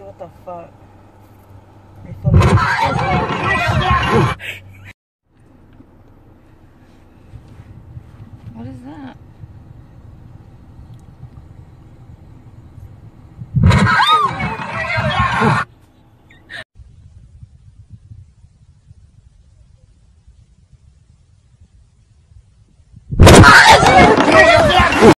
what the fuck? what is that?